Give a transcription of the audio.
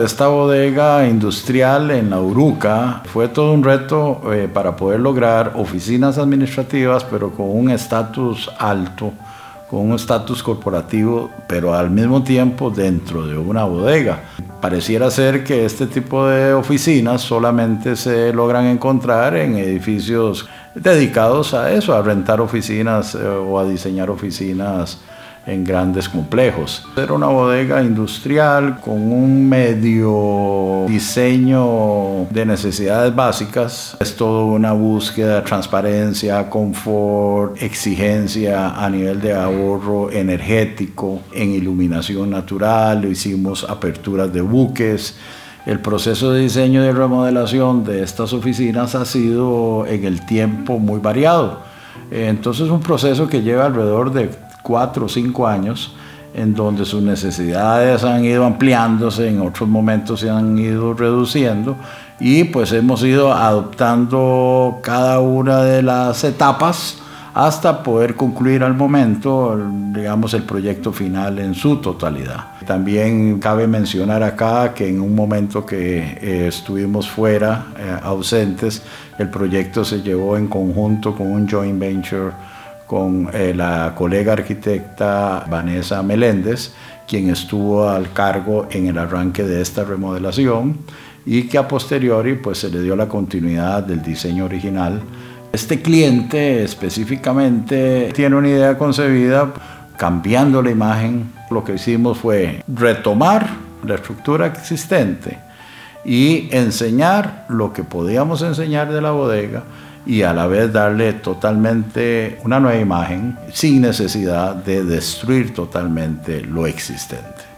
Esta bodega industrial en la Uruca fue todo un reto eh, para poder lograr oficinas administrativas, pero con un estatus alto, con un estatus corporativo, pero al mismo tiempo dentro de una bodega. Pareciera ser que este tipo de oficinas solamente se logran encontrar en edificios dedicados a eso, a rentar oficinas eh, o a diseñar oficinas en grandes complejos. Era una bodega industrial con un medio diseño de necesidades básicas. Es todo una búsqueda de transparencia, confort, exigencia a nivel de ahorro energético, en iluminación natural, hicimos aperturas de buques. El proceso de diseño y remodelación de estas oficinas ha sido en el tiempo muy variado. Entonces es un proceso que lleva alrededor de cuatro o cinco años, en donde sus necesidades han ido ampliándose, en otros momentos se han ido reduciendo y pues hemos ido adoptando cada una de las etapas hasta poder concluir al momento, digamos, el proyecto final en su totalidad. También cabe mencionar acá que en un momento que eh, estuvimos fuera, eh, ausentes, el proyecto se llevó en conjunto con un joint venture con eh, la colega arquitecta Vanessa Meléndez, quien estuvo al cargo en el arranque de esta remodelación y que a posteriori pues, se le dio la continuidad del diseño original. Este cliente específicamente tiene una idea concebida cambiando la imagen. Lo que hicimos fue retomar la estructura existente y enseñar lo que podíamos enseñar de la bodega y a la vez darle totalmente una nueva imagen sin necesidad de destruir totalmente lo existente.